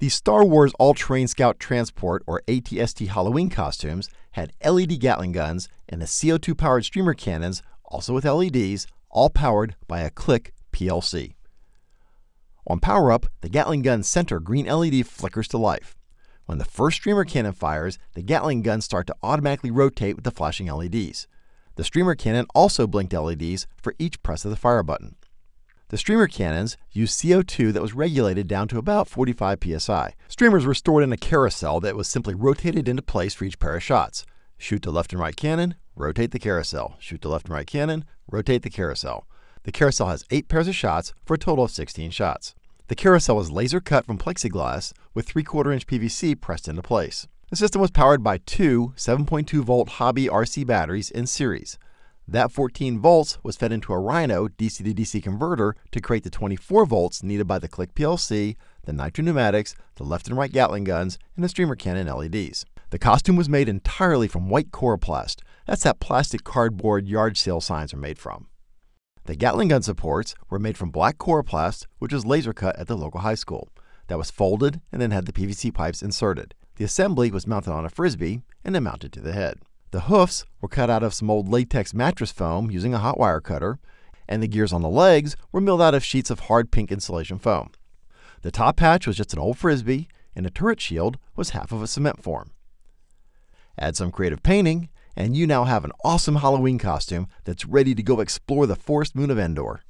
The Star Wars All Terrain Scout Transport, or ATST Halloween costumes, had LED Gatling guns and the CO2 powered streamer cannons, also with LEDs, all powered by a Click PLC. On power up, the Gatling gun's center green LED flickers to life. When the first streamer cannon fires, the Gatling guns start to automatically rotate with the flashing LEDs. The streamer cannon also blinked LEDs for each press of the fire button. The streamer cannons used CO2 that was regulated down to about 45 psi. Streamers were stored in a carousel that was simply rotated into place for each pair of shots. Shoot the left and right cannon, rotate the carousel. Shoot the left and right cannon, rotate the carousel. The carousel has 8 pairs of shots for a total of 16 shots. The carousel was laser cut from plexiglass with 3 4 inch PVC pressed into place. The system was powered by two 7.2 volt Hobby RC batteries in series. That 14 volts was fed into a Rhino DC to DC converter to create the 24 volts needed by the Click PLC, the Nitra pneumatics, the left and right Gatling guns, and the streamer cannon LEDs. The costume was made entirely from white coroplast. That's that plastic cardboard yard sale signs are made from. The Gatling gun supports were made from black coroplast, which was laser cut at the local high school. That was folded and then had the PVC pipes inserted. The assembly was mounted on a frisbee and then mounted to the head. The hoofs were cut out of some old latex mattress foam using a hot wire cutter, and the gears on the legs were milled out of sheets of hard pink insulation foam. The top hatch was just an old frisbee, and the turret shield was half of a cement form. Add some creative painting, and you now have an awesome Halloween costume that's ready to go explore the forest moon of Endor.